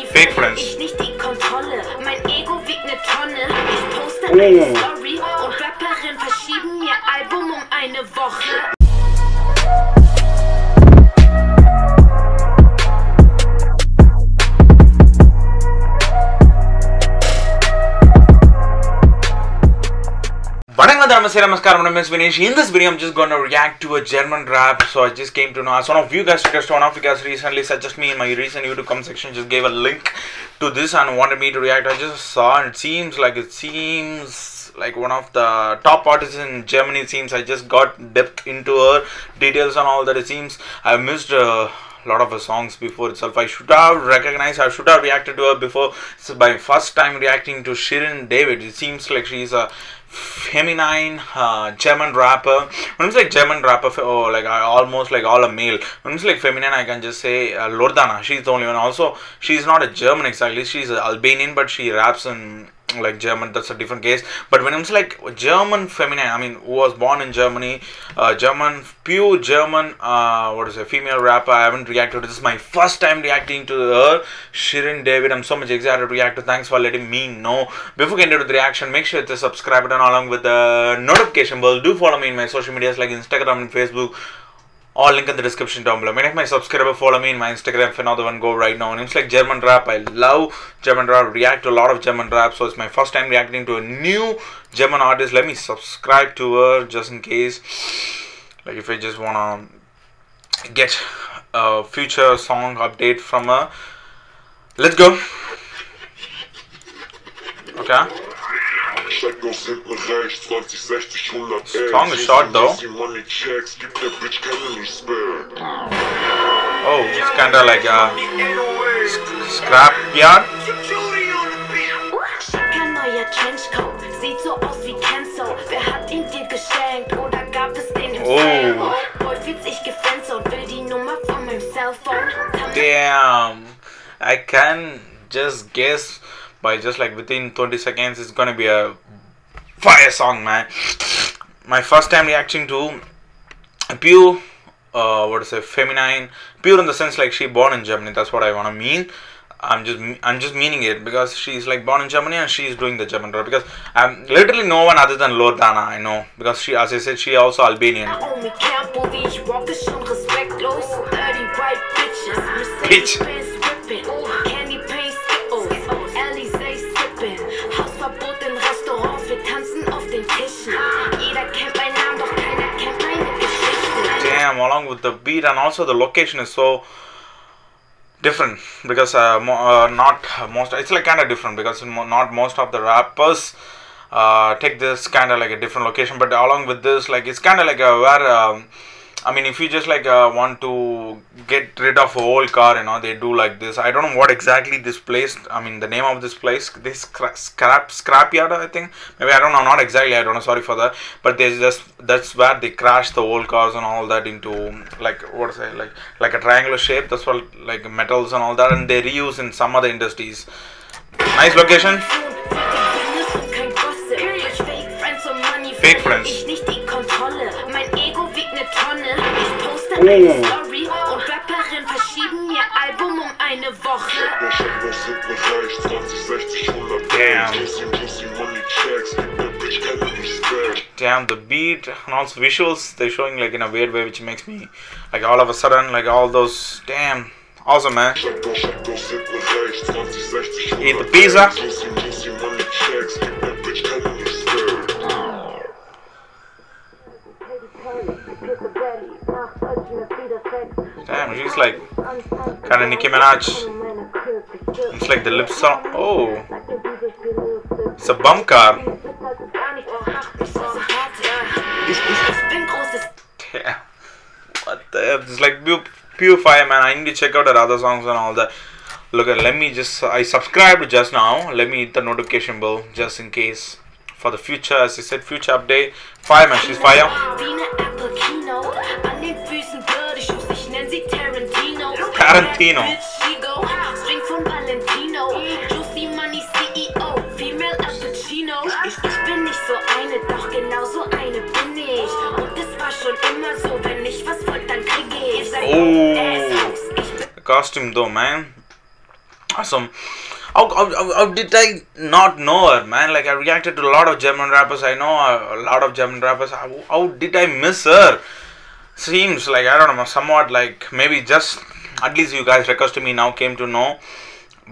Fake verliere friends. ich nicht die Kontrolle. Mein Ego wiegt ne Tonne. Ich poste eine. Story und Rapperin verschieben ihr Album um eine Woche. Namaste, Namaskaram, my name is Vinesh. In this video, I'm just gonna react to a German rap. So I just came to know. As one of you guys requested, one of you guys recently suggest me in my recent YouTube comment section, just gave a link to this and wanted me to react. I just saw and it seems like it seems like one of the top artists in Germany. It seems I just got depth into her details and all that. It seems I missed a lot of her songs before itself. I should have recognized. I should have reacted to her before. It's my first time reacting to Shirin David. It seems like she's a feminine uh, German rapper. When it's like German rapper, or like I almost like all a male. When it's like feminine, I can just say uh, Loredana. She's the only one. Also, she's not a German exactly. She's an Albanian, but she raps in like German. That's a different case. But when it's like German feminine, I mean, who was born in Germany, uh, German pure German. Uh, what is a female rapper? I haven't reacted. This is my first time reacting to her. Shirin David. I'm so much excited to react to. Thanks for letting me know. Before getting into the reaction, make sure to subscribe button along with the notification bell. Do follow me in my social medias like Instagram and Facebook. All link in the description down below. Many of my subscribers follow me in my Instagram. If another one go right now. It's like German rap. I love German rap. React to a lot of German rap. So it's my first time reacting to a new German artist. Let me subscribe to her just in case. Like if I just wanna get a future song update from her. Let's go. Okay. Steigt aus hinten rechts, 20, 60, 100 Song is short, though. Money checks, gibt der Bitch keinen Respect. Oh, it's kinda like a scrapyard. Kein neuer Trenchcoat, sieht so aus wie Kenzo. Wer hat ihn dir geschenkt oder gab es den im Oh. Boy fühlt sich gefenst und will die Nummer von meinem Cellphone. Kann Damn. I can just guess by just like within 20 seconds it's gonna be a fire song, man. My first time reacting to a pure, uh, what is it, feminine, pure in the sense like she born in Germany. That's what I wanna mean. I'm just I'm just meaning it because she's like born in Germany and she's doing the German rap because I'm literally no one other than Loredana I know because she as I said she also Albanian. Naomi along with the beat and also the location is so different because uh, mo- uh, not most it's like kind of different because mo- not most of the rappers uh, take this kind of like a different location but along with this like it's kind of like a where um, I mean if you just like uh, want to get rid of a whole car you know they do like this. I don't know what exactly this place I mean the name of this place this scrap scrap scrapyard I think. Maybe I don't know not exactly I don't know sorry for that. But there's just that's where they crash the old cars and all that into like what is it like like a triangular shape. That's what like metals and all that. And they reuse in some other industries. Nice location Fake friends. Oh. und Rapperin verschieben ihr Album um eine Woche. Steigt aus hinten rechts, 20, 60, 100 Damn. Damn the beat and also visuals they're showing like in a weird way which makes me like all of a sudden like all those damn awesome man Steigt aus, steigt aus hinten rechts, 20, 60, 100 Eat the pizza. Damn she's like kind of Nicki Minaj. It's like the lips song. Oh. It's a bum car. Damn. What the F? it's like pure, pure fire man. I need to check out her other songs and all that. Look at let me just I subscribed just now. Let me hit the notification bell just in case for the future as I said future update. Fire man. She's fire Tarantino. Oh. Costume though, man. Awesome. How, how, how, did I not know her, man? Like, I reacted to a lot of German rappers. I know a, a lot of German rappers. How, how did I miss her? Seems like, I don't know, somewhat like maybe just at least you guys requested me now came to know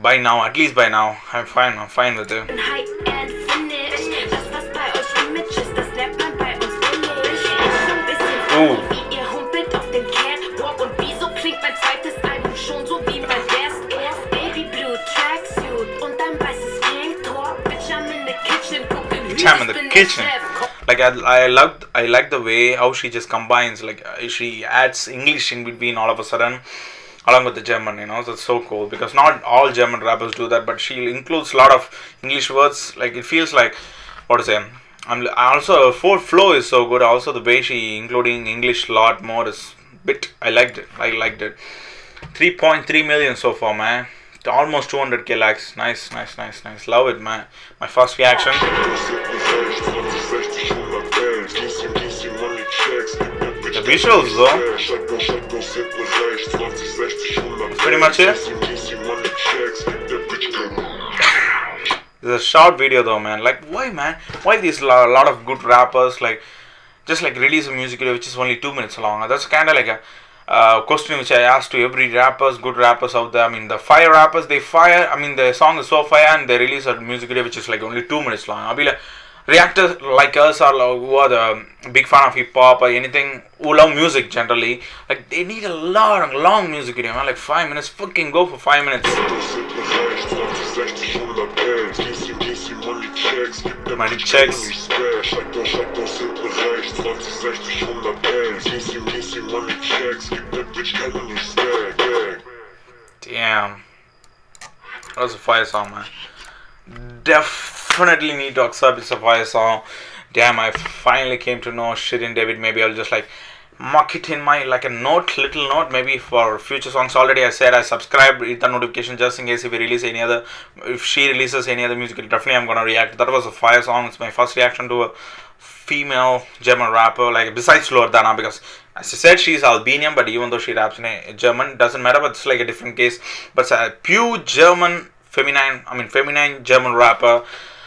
by now, at least by now. I'm fine, I'm fine with it. High-End Finish. Das, was bei euch Image ist, das lernt man bei uns billig. Ist schon ein bisschen Oh. funny, wie ihr humpelt auf dem Catwalk. Und wieso klingt mein zweites Album schon so wie mein Best of? Baby Blue Tracksuit und ein weißes Tanktop. Bitch, I'm in the kitchen cooking. Bitch, I'm in the Ich bin der kitchen. Chef. like I, I loved I like the way how she just combines like uh, she adds English in between all of a sudden along with the German you know that's so cool because not all German rappers do that but she includes a lot of English words like it feels like what to say I'm also her flow is so good also the way she including English lot more is bit I liked it I liked it. 3.3 million so far man. Almost 200k likes. Nice nice nice nice. Love it man. My first reaction The visuals, though. pretty much it. It's a short video though, man. Like, why, man? Why these lo- lot of good rappers like just like release a music video which is only two minutes long? That's kind of like a uh, question which I asked to every rappers, good rappers out there. I mean, the fire rappers they fire. I mean, the song is so fire and they release a music video which is like only two minutes long. I'll be like. Reactors like us are like, who are the big fan of hip hop or anything who love music generally like they need a long long music video man like five minutes fucking go for five minutes Money checks. Damn. That was a fire song, man. Definitely need to accept it's a fire song. Damn, I finally came to know Shirin David. Maybe I'll just like mark it in my like a note, little note, maybe for future songs. Already I said I subscribe, hit the notification just in case if we release any other, if she releases any other music, definitely I'm gonna react. That was a fire song. It's my first reaction to a female German rapper, like besides Loredana, because as I said, she's Albanian, but even though she raps in German, doesn't matter. But it's like a different case. But it's a pure German, feminine, I mean feminine German rapper.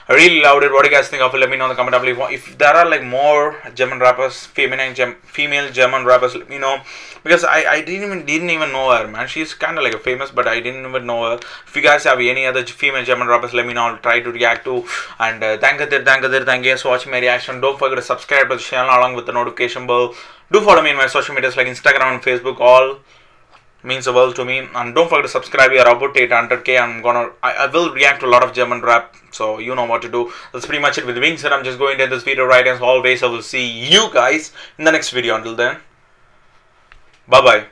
I really loved it. What do you guys think of it? Let me know in the comment below. If there are like more German rappers, feminine, gem, female German rappers, let me know. Because I, I didn't even didn't even know her, man. She's kind of like a famous, but I didn't even know her. If you guys have any other female German rappers, let me know. I'll try to react to. And uh, thank you, thank you, thank you guys for watching my reaction. Don't forget to subscribe to the channel along with the notification bell. Do follow me in my social medias like Instagram and Facebook. All means the world to me. And don't forget to subscribe we are about 800k i'm gonna I, I will react to a lot of german rap so you know what to do. That's pretty much it with being said i'm just going to end this video right as always. I will see you guys in the next video. Until then bye bye